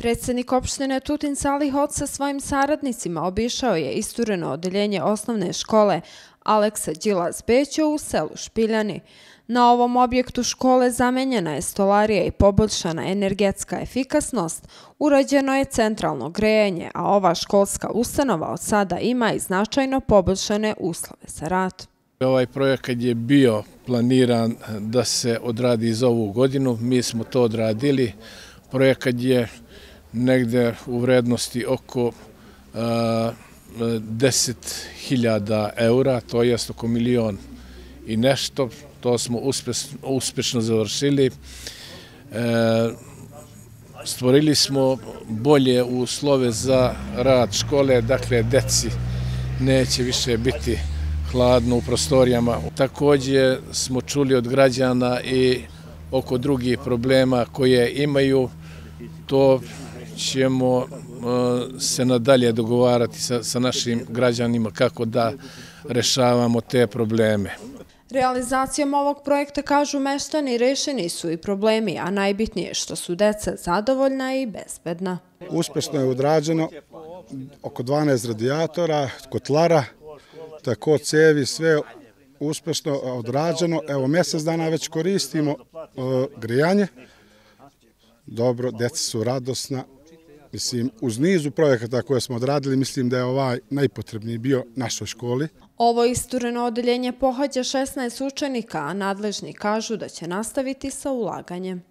Predsednik opštine Tutin Salih Hot sa svojim saradnicima obišao je istureno odeljenje osnovne škole Aleksa Đilas Bećo u selu Špiljani. Na ovom objektu škole zamenjena je stolarija i poboljšana energetska efikasnost, urađeno je centralno grejanje, a ova školska ustanova od sada ima i značajno poboljšane uslove za rad. Ovaj projekat je bio planiran da se odradi za ovu godinu, mi smo to odradili. Projekat je negde u vrednosti oko e, 10.000 eura, to je oko milion i nešto. To smo uspešno završili. E, stvorili smo bolje uslove za rad škole, dakle, deci neće više biti hladno u prostorijama. Također smo čuli od građana i oko drugih problema koje imaju, to ćemo uh, se nadalje dogovarati sa našim građanima kako da rešavamo te probleme. Realizacijom ovog projekta, kažu meštani, rešeni su i problemi, a najbitnije što su deca zadovoljna i bezbedna. Uspešno je odrađeno oko 12 radijatora, kotlara, tako cevi, sve uspešno odrađeno. Evo, mjesec dana već koristimo uh, grijanje. Dobro, deca su radosna, Mislim, uz nizu projekata koje smo odradili, mislim da je ovaj najpotrebniji bio našoj školi. Ovo istureno odeljenje pohađa 16 učenika, a nadležni kažu da će nastaviti sa ulaganjem.